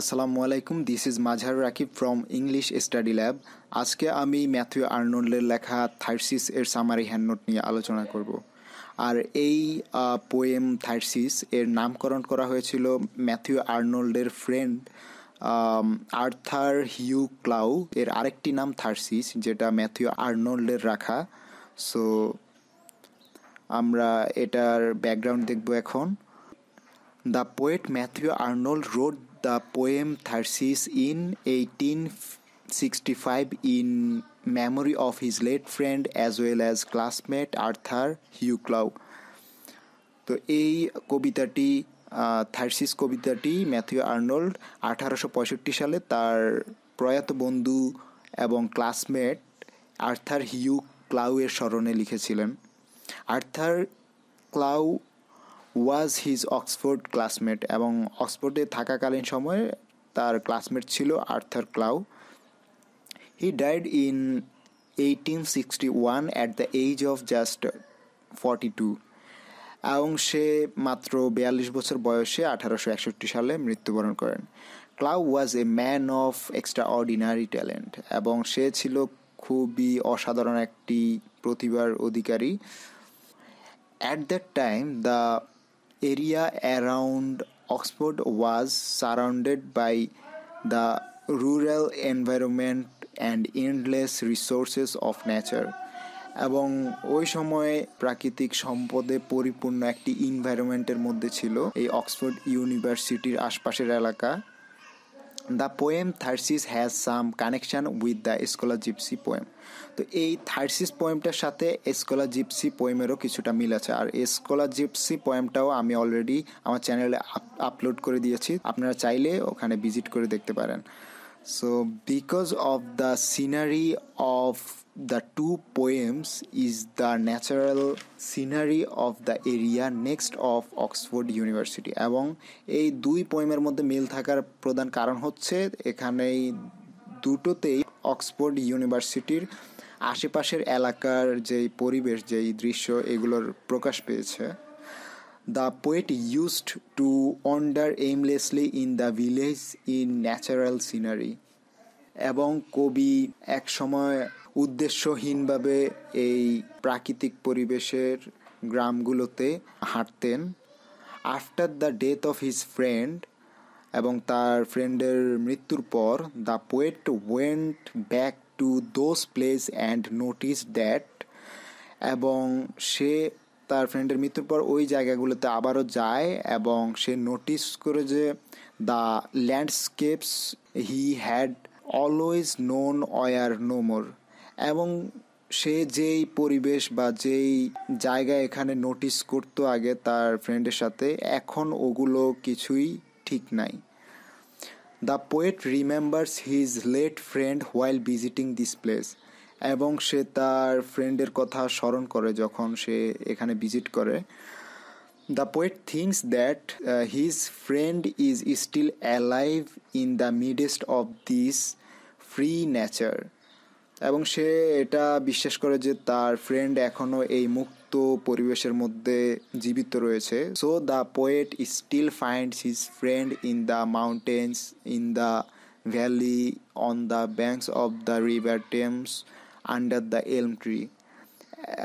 আসসালামু আলাইকুম this is Mazhar Rakib from English study lab আজকে আমি ম্যাথিউ আর্নল্ডের লেখা থার্সিস এর সামারি হ্যান্ডনোট নিয়ে আলোচনা করব। আর এই পোয়েম থার্সিস এর নামকরণ করা হয়েছিল ম্যাথিউ আর্নল্ডের ফ্রেন্ড আর্থার হিউ ক্লাউ এর আরেকটি নাম থার্সিস যেটা ম্যাথিউ আর্নল্ডের রাখা। সো আমরা এটার ব্যাকগ্রাউন্ড দেখব এখন। The poet Matthew Arnold wrote the poem Tharsis in 1865 in memory of his late friend as well as classmate Arthur Hugh Clow. তো এই কবিতাটি থার্সিস কবিতাটি ম্যাথিউ আর্নল্ড আঠারোশো পঁয়ষট্টি সালে তার প্রয়াত বন্ধু এবং ক্লাসমেট আর্থার হিউ ক্লাউ এর স্মরণে লিখেছিলেন Arthur Clough was his Oxford classmate এবং অক্সফোর্ডে থাকাকালীন সময়ে তার ক্লাসমেট ছিল Arthur Clough he died in eighteen sixty one at the age of just forty two এবং সে মাত্র বিয়াল্লিশ বছর বয়সে আঠারোশো একষট্টি সালে মৃত্যুবরণ করেন। Clough was a man of extraordinary talent এবং সে ছিল খুবই অসাধারণ একটি প্রতিভার অধিকারী। At that time the area around Oxford was surrounded by the rural environment and endless resources of nature এবং ওই সময়ে প্রাকৃতিক সম্পদে পরিপূর্ণ একটি ইনভায়রনমেন্টের মধ্যে ছিল এই অক্সফোর্ড ইউনিভার্সিটির আশপাশের এলাকা the poem Thyrsis has some connection with the scholar gypsy poem তো এই থার্সিস পোয়েমটার সাথে স্কলার জিপসি পোয়েমেরও কিছুটা মিল আছে। আর স্কলার জিপসি পোয়েমটাও আমি অলরেডি আমার চ্যানেলে আপলোড করে দিয়েছি। আপনারা চাইলে ওখানে ভিজিট করে দেখতে পারেন। So because of the scenery of the two poems is the natural scenery of the area next of Oxford University এবং এই দুই পোয়েমের মধ্যে মিল থাকার প্রধান কারণ হচ্ছে এখানেই দুটোতেই অক্সফোর্ড ইউনিভার্সিটির আশেপাশের এলাকার যেই পরিবেশ, যেই দৃশ্য এগুলোর প্রকাশ পেয়েছে। The poet used to wander aimlessly in the village in natural scenery এবং কবি এক সময় উদ্দেশ্যহীনভাবে এই প্রাকৃতিক পরিবেশের গ্রামগুলোতে হাঁটতেন। After the death of his friend এবং তার ফ্রেন্ডের মৃত্যুর পর the poet went back to those place and notice that এবং সে তার ফ্রেন্ডের মৃত্যুর পর ওই জায়গাগুলোতে আবারও যায় এবং সে নোটিস করে যে the landscapes he had always known were no more এবং সে যেই পরিবেশ বা যেই জায়গা এখানে নোটিস করতো আগে তার ফ্রেন্ডের সাথে, এখন ওগুলো কিছুই ঠিক নাই। The poet remembers his late friend while visiting this place এবং সে তার ফ্রেন্ডের কথা স্মরণ করে যখন সে এখানে ভিজিট করে। The poet thinks that his friend is still alive in the midst of this free nature এবং সে এটা বিশ্বাস করে যে তার ফ্রেন্ড এখনও এই মুক্ত পরিবেশের মধ্যে জীবিত রয়েছে। So the poet still finds his friend in the mountains in the valley on the banks of the river Thames under the elm tree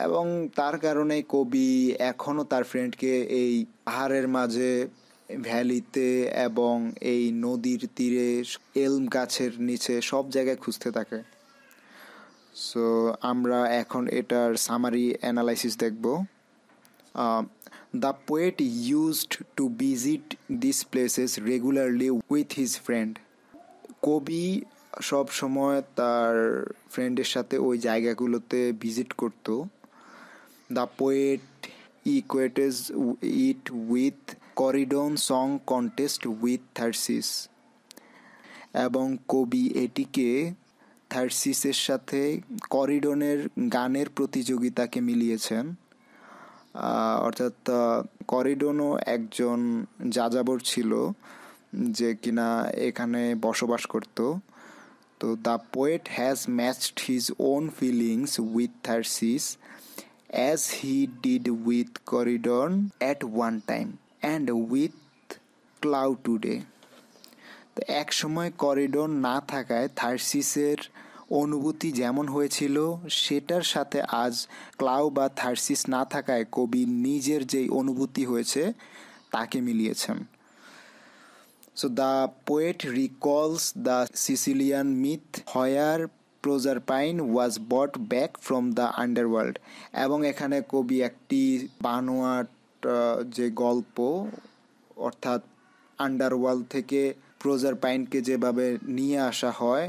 এবং তার কারণে কবি এখনও তার ফ্রেন্ডকে এই পাহাড়ের মাঝে ভ্যালিতে এবং এই নদীর তীরে এলম গাছের নিচে সব জায়গায় খুঁজতে থাকে। সো আমরা এখন এটার সামারি অ্যানালাইসিস দেখব। The poet used to visit this places regularly with his friend কবি সব সময় তার ফ্রেন্ডের সাথে ওই জায়গাগুলোতে ভিজিট করত। The poet equates it with Corydon song contest with Thyrsis এবং কবি এটিকে থার্সিসের সাথে করিডনের গানের প্রতিযোগিতাকে মিলিয়েছেন। অর্থাৎ করিডনও একজন যাযাবর ছিল, যে কিনা এখানে বসবাস করতো। তো the poet has matched his own feelings with Thyrsis as he did with Corydon at one time and with Clough today. তো এক সময় করিডোর না থাকায় থার্সিসের অনুভূতি যেমন হয়েছিল, সেটার সাথে আজ ক্লাউ বা থার্সিস না থাকায় কবি নিজের যেই অনুভূতি হয়েছে, তাকে মিলিয়েছেন। So the poet recalls the Sicilian myth where Proserpine was brought back from the underworld এবং এখানে কবি একটি বানোয়াট যে গল্প, অর্থাৎ আন্ডারওয়ার্ল্ড থেকে প্রোজার পাইনকে যেভাবে নিয়ে আসা হয়,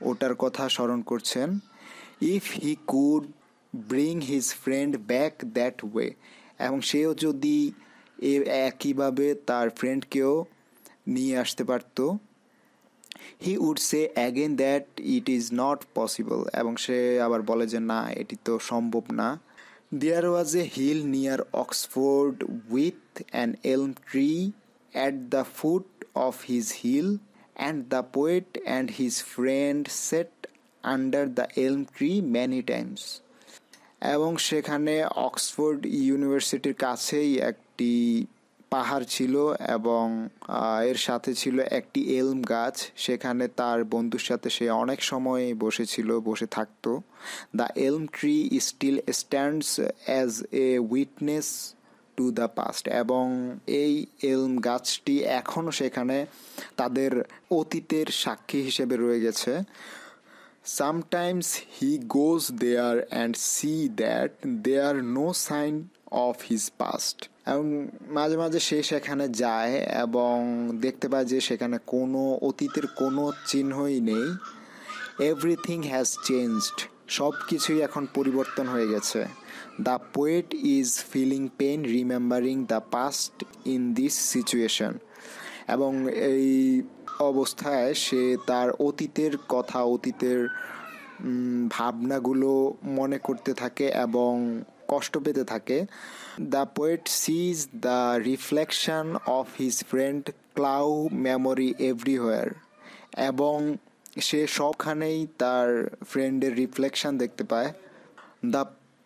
ওটার কথা স্মরণ করছেন। If he could bring his friend back that way এবং সেও যদি এ একইভাবে তার ফ্রেন্ডকেও নিয়ে আসতে পারত he would say again that it is not possible এবং সে আবার বলে যে, না, এটি তো সম্ভব না। There was a hill near Oxford with an elm tree at the foot of his hill and the poet and his friend sat under the elm tree many times এবং সেখানে অক্সফোর্ড ইউনিভার্সিটির কাছেই একটি পাহাড় ছিল এবং এর সাথে ছিল একটি এলম গাছ। সেখানে তার বন্ধুর সাথে সে অনেক সময় বসেছিল, বসে থাকতো। The elm tree still stands as a witness to the past এবং এই এলম গাছটি এখনও সেখানে তাদের অতীতের সাক্ষী হিসেবে রয়ে গেছে। Sometimes he goes there and see that there no sign of his past এবং মাঝে মাঝে সে সেখানে যায় এবং দেখতে পায় যে সেখানে কোনো অতীতের কোনো চিহ্নই নেই। এভরিথিং হ্যাজ চেঞ্জড সব কিছুই এখন পরিবর্তন হয়ে গেছে। The poet is feeling pain remembering the past in this situation এবং এই অবস্থায় সে তার অতীতের কথা, অতীতের ভাবনাগুলো মনে করতে থাকে এবং কষ্ট পেতে থাকে। The poet sees the reflection of his friend Clough memory everywhere এবং সে সবখানেই তার ফ্রেন্ডের রিফ্লেকশন দেখতে পায়। The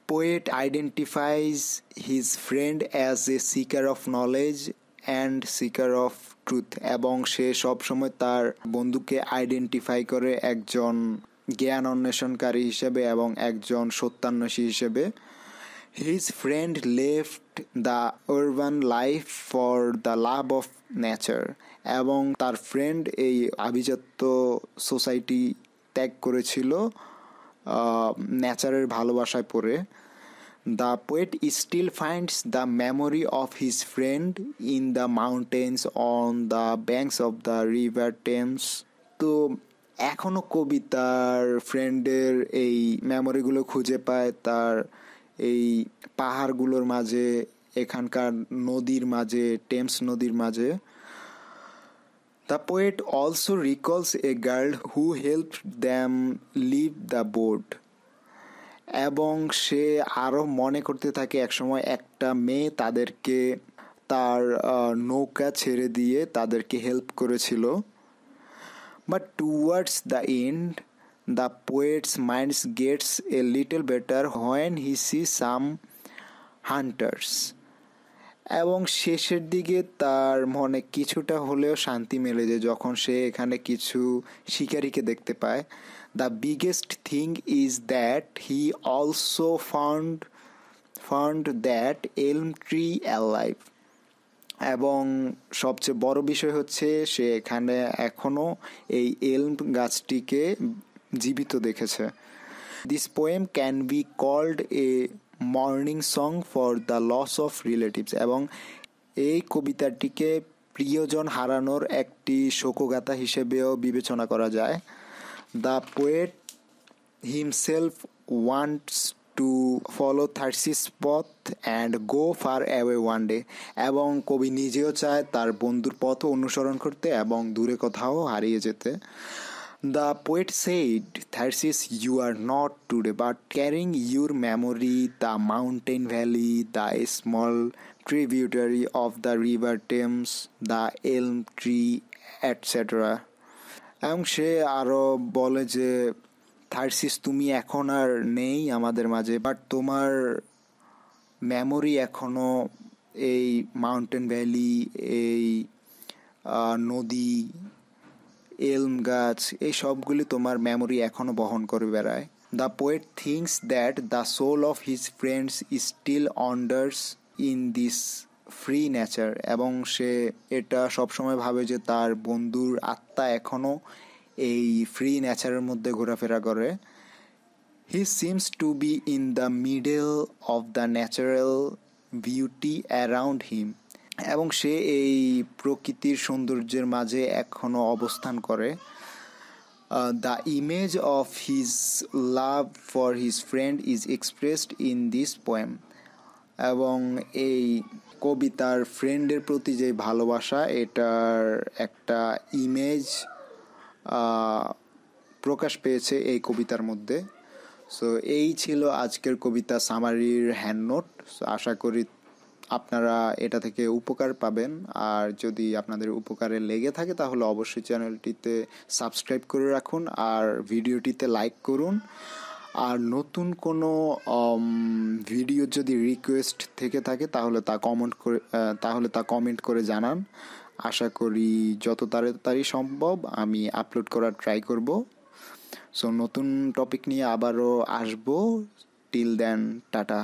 poet identifies his friend as a seeker of knowledge and seeker of truth এবং সে সবসময় তার বন্ধুকে আইডেন্টিফাই করে একজন জ্ঞান অন্বেষণকারী হিসেবে এবং একজন সত্যান্বেষী হিসেবে। His friend left the urban life for the love of nature এবং তার ফ্রেন্ড এই আভিজাত্য সোসাইটি ত্যাগ করেছিল নেচারের ভালোবাসায় পড়ে। The poet still finds the memory of his friend in the mountains on the banks of the river Thames তো এখনও কবি তার ফ্রেন্ডের এই মেমোরিগুলো খুঁজে পায় তার এই পাহাড়গুলোর মাঝে, এখানকার নদীর মাঝে, টেমস নদীর মাঝে। The poet also recalls a girl who help them leave the boat. এবং সে আরও মনে করতে থাকে একসময় একটা মেয়ে তাদেরকে তার নৌকা ছেড়ে দিয়ে তাদেরকে হেল্প করেছিল। But towards the end the poet's minds gets a little better when he see some hunters. এবং শেষের দিকে তার মনে কিছুটা হলেও শান্তি মেলে যে যখন সে এখানে কিছু শিকারীকে দেখতে পায়। The biggest thing is that he also found found that elm tree alive. এবং সবচেয়ে বড় বিষয় হচ্ছে সে এখানে এখনও এই এলম গাছটিকে জীবিত দেখেছে। This poem can be called a mourning song for the loss of relatives এবং এই কবিতাটিকে প্রিয়জন হারানোর একটি শোকগাথা হিসেবেও বিবেচনা করা যায়। The poet himself wants to follow Thyrsis পথ and go far away one day এবং কবি নিজেও চায় তার বন্ধুর পথ অনুসরণ করতে এবং দূরে কোথাও হারিয়ে যেতে। The poet said, Tharsis, you are not today, but carrying your memory, the mountain valley, the small tributary of the river Thames, the elm tree, etc. এবং সে আরও বলে যে থার্সিস তুমি এখন আর নেই আমাদের মাঝে বাট তোমার মেমোরি এখনও এই মাউন্টেন ভ্যালি এই নদী এলম গাছ, এই সবগুলি তোমার মেমোরি এখনও বহন করে বেড়ায়। The poet thinks that the soul of his friends still wanders in this free nature এবং সে এটা সবসময় ভাবে যে তার বন্ধুর আত্মা এখনও এই ফ্রি নেচারের মধ্যে ঘোরাফেরা করে। He seems to be in the middle of the natural beauty around him এবং সে এই প্রকৃতির সৌন্দর্যের মাঝে এখনও অবস্থান করে। The image of his love for his friend is expressed in this poem এবং এই কবিতার ফ্রেন্ডের প্রতি যে ভালোবাসা, এটার একটা ইমেজ প্রকাশ পেয়েছে এই কবিতার মধ্যে। সো এই ছিল আজকের কবিতা সামারির হ্যান্ড নোট সো আশা করি আপনারা এটা থেকে উপকার পাবেন। আর যদি আপনাদের উপকারে লেগে থাকে, তাহলে অবশ্যই চ্যানেলটিতে সাবস্ক্রাইব করে রাখুন আর ভিডিওটিতে লাইক করুন। আর নতুন কোনো ভিডিও যদি রিকোয়েস্ট থেকে থাকে, তাহলে তা কমেন্ট করে তাহলে তা কমেন্ট করে জানান। আশা করি যত তাড়াতাড়ি সম্ভব আমি আপলোড করার ট্রাই করব। সো নতুন টপিক নিয়ে আবারও আসব। Till then ta-ta.